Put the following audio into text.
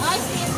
I see.